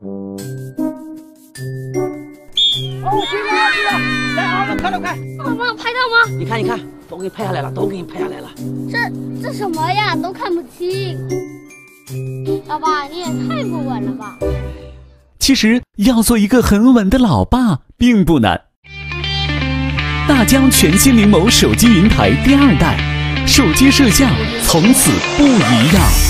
哦，学姐，来，好，快点，快！爸爸，拍到吗？你看，你看，都给你拍下来了，都给你拍下来了。这这什么呀？都看不清。爸爸，你也太不稳了吧！其实要做一个很稳的老爸并不难。大疆全新灵眸手机云台第二代，手机摄像从此不一样。